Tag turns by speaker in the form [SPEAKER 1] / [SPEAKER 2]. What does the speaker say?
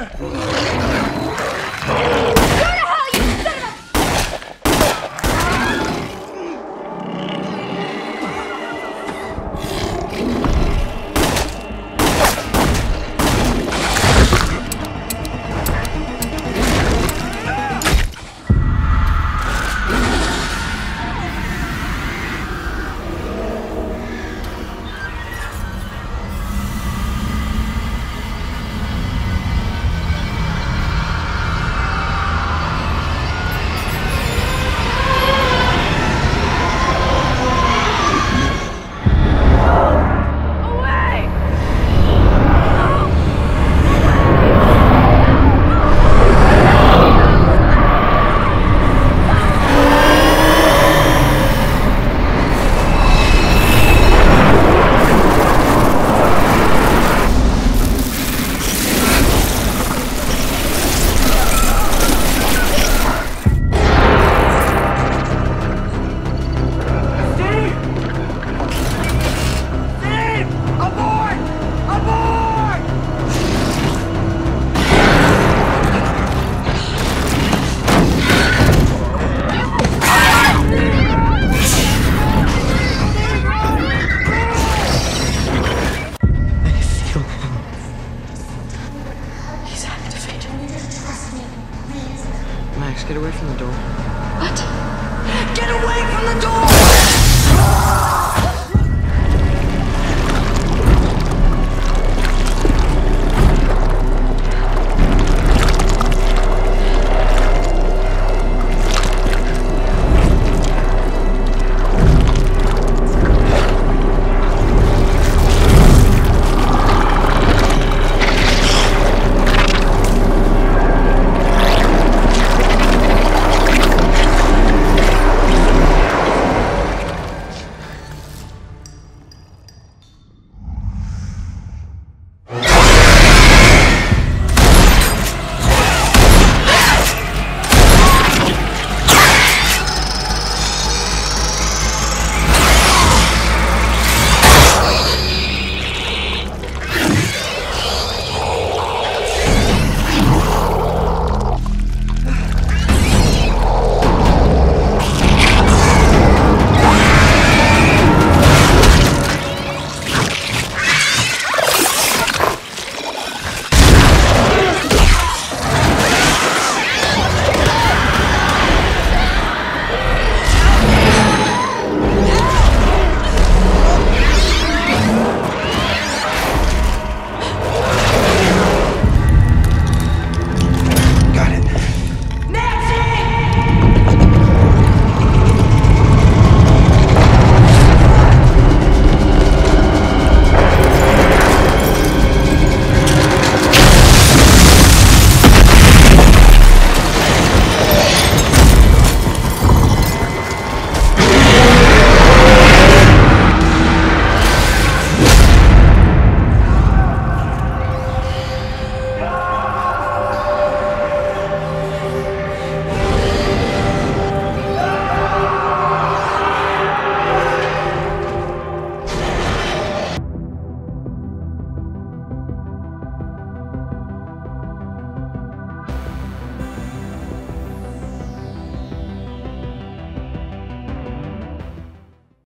[SPEAKER 1] Ugh. Max, get away from the door. What?
[SPEAKER 2] Get away from the door!